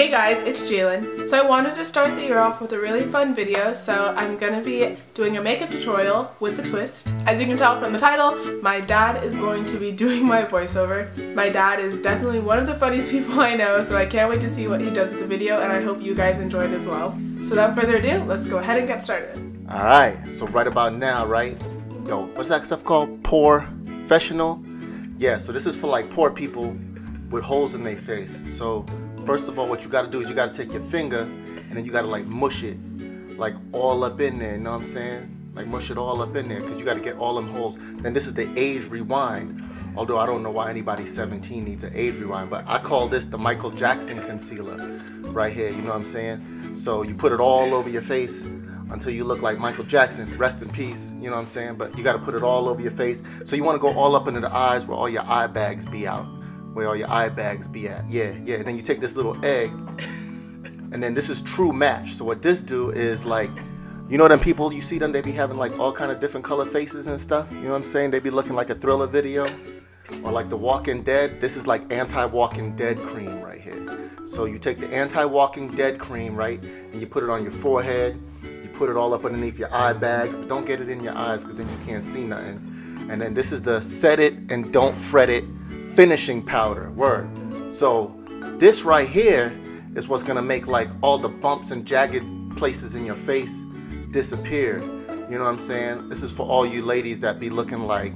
Hey guys, it's Jailen. So I wanted to start the year off with a really fun video, so I'm gonna be doing a makeup tutorial with a twist. As you can tell from the title, my dad is going to be doing my voiceover. My dad is definitely one of the funniest people I know, so I can't wait to see what he does with the video, and I hope you guys enjoy it as well. So without further ado, let's go ahead and get started. Alright, so right about now, right? Yo, what's that stuff called? Poor professional? Yeah, so this is for like poor people with holes in their face. So first of all, what you gotta do is you gotta take your finger and then you gotta like mush it like all up in there, you know what I'm saying? Like mush it all up in there because you gotta get all them holes. Then this is the age rewind. Although I don't know why anybody 17 needs an age rewind, but I call this the Michael Jackson concealer right here, you know what I'm saying? So you put it all over your face until you look like Michael Jackson. Rest in peace, you know what I'm saying? But you gotta put it all over your face. So you wanna go all up into the eyes where all your eye bags be out where all your eye bags be at. Yeah, yeah. And then you take this little egg, and then this is true match. So what this do is like, you know them people you see them, they be having like all kind of different color faces and stuff. You know what I'm saying? They be looking like a thriller video, or like the Walking Dead. This is like anti-Walking Dead cream right here. So you take the anti-Walking Dead cream, right, and you put it on your forehead. You put it all up underneath your eye bags, but don't get it in your eyes because then you can't see nothing. And then this is the set it and don't fret it finishing powder, word. So this right here is what's gonna make like all the bumps and jagged places in your face disappear. You know what I'm saying? This is for all you ladies that be looking like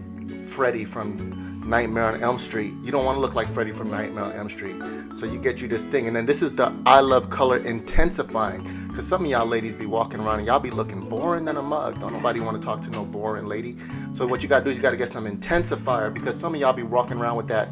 Freddy from Nightmare on Elm Street. You don't want to look like Freddy from Nightmare on Elm Street. So you get you this thing. And then this is the I Love Color Intensifying. Because some of y'all ladies be walking around and y'all be looking boring than a mug. Don't nobody want to talk to no boring lady. So what you got to do is you got to get some intensifier. Because some of y'all be walking around with that,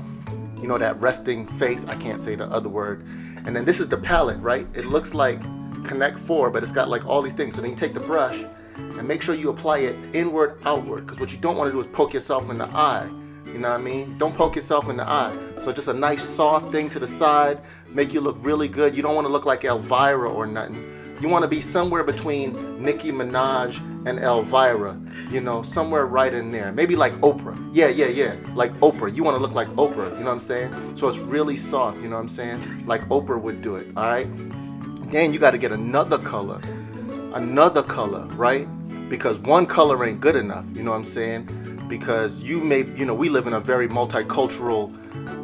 you know, that resting face. I can't say the other word. And then this is the palette, right? It looks like Connect 4, but it's got like all these things. So then you take the brush and make sure you apply it inward, outward. Because what you don't want to do is poke yourself in the eye. You know what I mean? Don't poke yourself in the eye. So just a nice soft thing to the side, make you look really good. You don't want to look like Elvira or nothing. You want to be somewhere between Nicki Minaj and Elvira. You know, somewhere right in there. Maybe like Oprah. Yeah, yeah, yeah. Like Oprah. You want to look like Oprah. You know what I'm saying? So it's really soft. You know what I'm saying? Like Oprah would do it. All right. Then you got to get another color. Another color, right? Because one color ain't good enough. You know what I'm saying? Because you may, you know, we live in a very multicultural,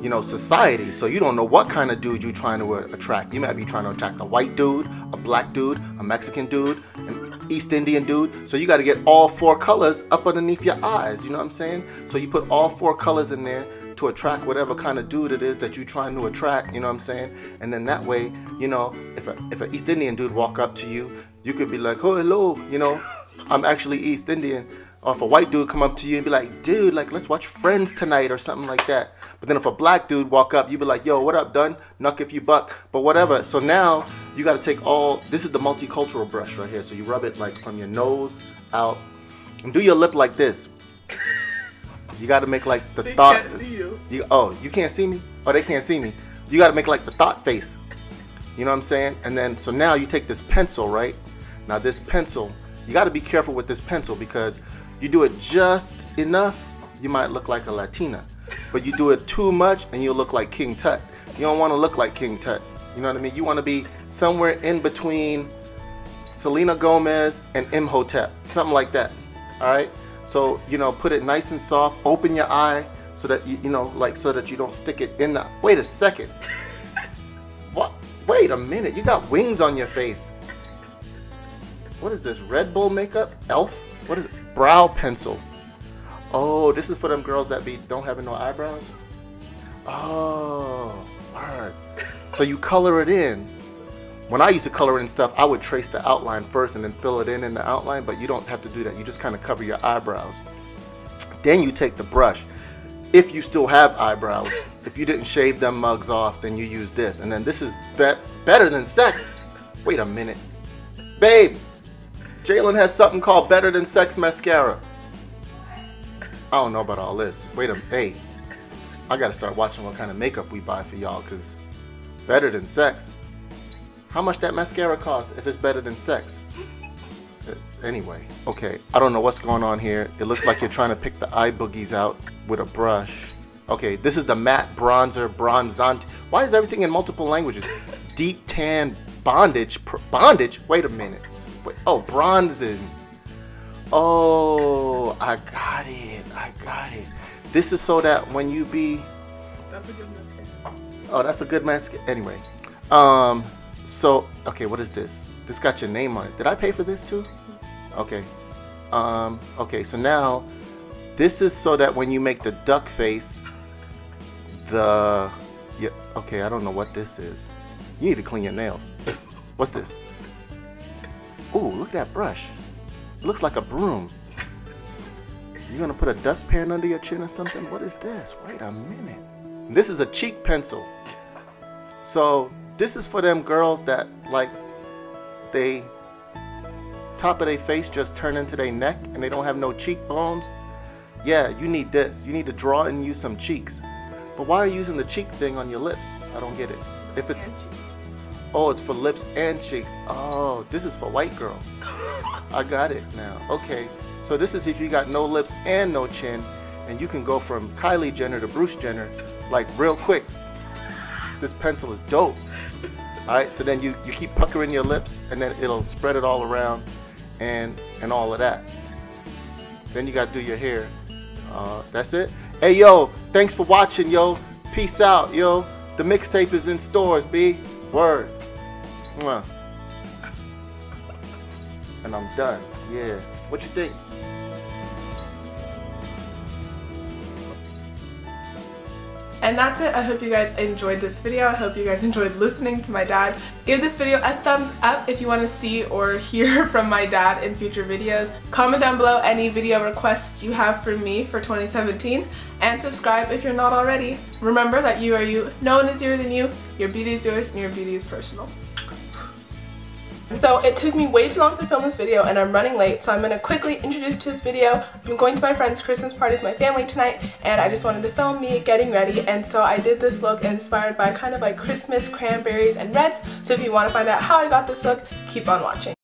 you know, society. So you don't know what kind of dude you're trying to attract. You might be trying to attract a white dude, a black dude, a Mexican dude, an East Indian dude. So you got to get all four colors up underneath your eyes. You know what I'm saying? So you put all four colors in there to attract whatever kind of dude it is that you're trying to attract, you know what I'm saying? And then that way, you know, if a, if an East Indian dude walk up to you, you could be like, oh, hello, you know, I'm actually East Indian. Or if a white dude come up to you and be like, dude, like let's watch Friends tonight or something like that. But then if a black dude walk up, you be like, yo, what up, done? Knuck if you buck, but whatever. So now you got to take all. This is the multicultural brush right here. So you rub it like from your nose out, and do your lip like this. You got to make like the they thought. Can't see you. you. Oh, you can't see me. Oh, they can't see me. You got to make like the thought face. You know what I'm saying? And then so now you take this pencil, right? Now this pencil, you got to be careful with this pencil because you do it just enough, you might look like a Latina. But you do it too much and you'll look like King Tut. You don't want to look like King Tut. You know what I mean? You want to be somewhere in between Selena Gomez and Imhotep. Something like that. Alright? So, you know, put it nice and soft. Open your eye so that you, you know, like so that you don't stick it in the. Wait a second. what? Wait a minute. You got wings on your face. What is this? Red Bull makeup? Elf? What is it? brow pencil. Oh, this is for them girls that be don't have no eyebrows. Oh, word. So you color it in. When I used to color in stuff, I would trace the outline first and then fill it in in the outline, but you don't have to do that. You just kind of cover your eyebrows. Then you take the brush. If you still have eyebrows, if you didn't shave them mugs off, then you use this. And then this is be better than sex. Wait a minute. Babe, Jailen has something called Better Than Sex Mascara. I don't know about all this. Wait a minute. Hey, I gotta start watching what kind of makeup we buy for y'all, cause Better Than Sex. How much that mascara costs if it's better than sex? Anyway, okay, I don't know what's going on here. It looks like you're trying to pick the eye boogies out with a brush. Okay, this is the matte bronzer, bronzant. Why is everything in multiple languages? deep tan bondage. Bondage? Wait a minute. Wait, oh, bronzing. Oh, I got it. I got it. This is so that when you be. That's a good mascara. Oh, that's a good mascara. Anyway, um, so okay, what is this? This got your name on it. Did I pay for this too? Okay. Um, okay, so now this is so that when you make the duck face, the yeah, okay, I don't know what this is. You need to clean your nails. What's this? Ooh, look at that brush. It looks like a broom. You gonna put a dustpan under your chin or something? What is this? Wait a minute. This is a cheek pencil. So this is for them girls that like they top of their face just turn into their neck and they don't have no cheekbones. Yeah, you need this. You need to draw in you some cheeks. But why are you using the cheek thing on your lips? I don't get it. If it's Oh, it's for lips and cheeks. Oh, this is for white girls. I got it now. Okay. So this is if you got no lips and no chin and you can go from Kylie Jenner to Bruce Jenner like real quick. This pencil is dope. All right, so then you, you keep puckering your lips and then it'll spread it all around and, and all of that. Then you gotta do your hair. Uh, that's it. Hey, yo, thanks for watching, yo. Peace out, yo. The mixtape is in stores, B. Word. And I'm done. Yeah. What you think? And that's it. I hope you guys enjoyed this video. I hope you guys enjoyed listening to my dad. Give this video a thumbs up if you want to see or hear from my dad in future videos. Comment down below any video requests you have for me for 2017 and subscribe if you're not already. Remember that you are you, no one is younger than you, your beauty is yours and your beauty is personal. So it took me way too long to film this video and I'm running late so I'm going to quickly introduce to this video. I'm going to my friend's Christmas party with my family tonight and I just wanted to film me getting ready and so I did this look inspired by kind of like Christmas cranberries and reds so if you want to find out how I got this look keep on watching.